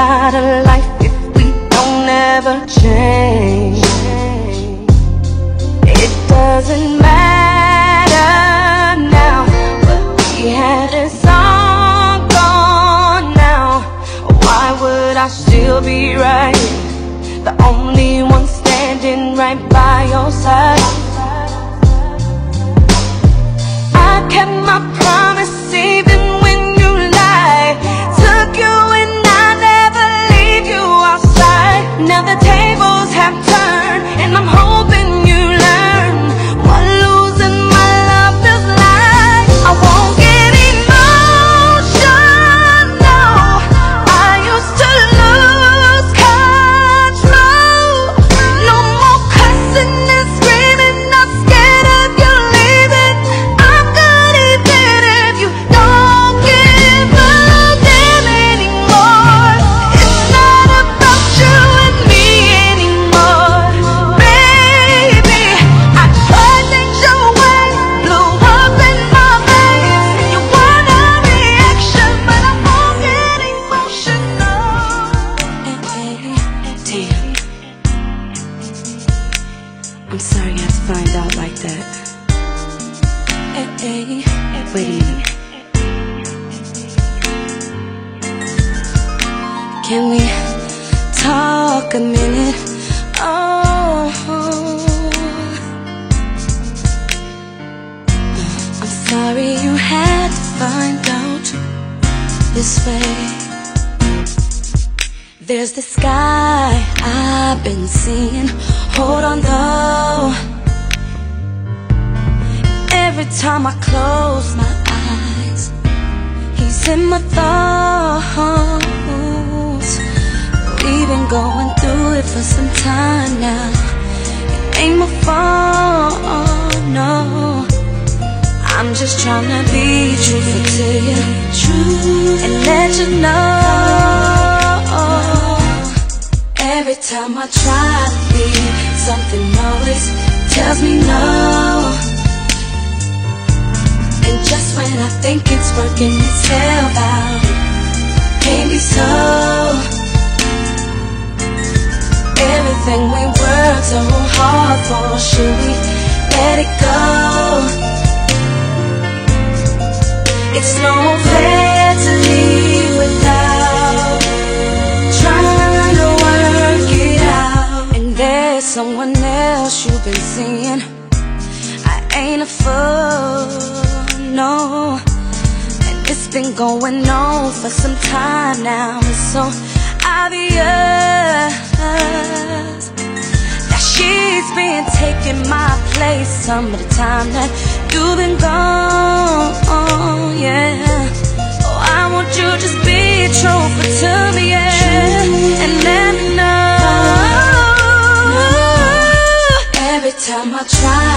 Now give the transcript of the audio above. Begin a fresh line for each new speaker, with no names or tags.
not a life if we don't ever change. It doesn't matter now, but we had this all gone now. Why would I still be right? The only one standing right by your side. I'm
sorry I had to find out like that. Wait a minute. Can we talk a minute? Oh. I'm sorry you had to find out this way. There's this guy I've been seeing. Hold on though. Every time I close my eyes, he's in my thoughts. We've been going through it for some time now. It ain't my fault, no. I'm just trying to be truthful to you and let you know. Every time I try to be, something always tells me no. And just when I think it's working itself out, can't be so. Everything we worked so hard for, should we let it go? It's no fair No. And it's been going on for some time now. It's so obvious That she's been taking my place. Some of the time that you've been gone, yeah. Oh, I want you just be truthful to me, yeah. And let me know. Every time I try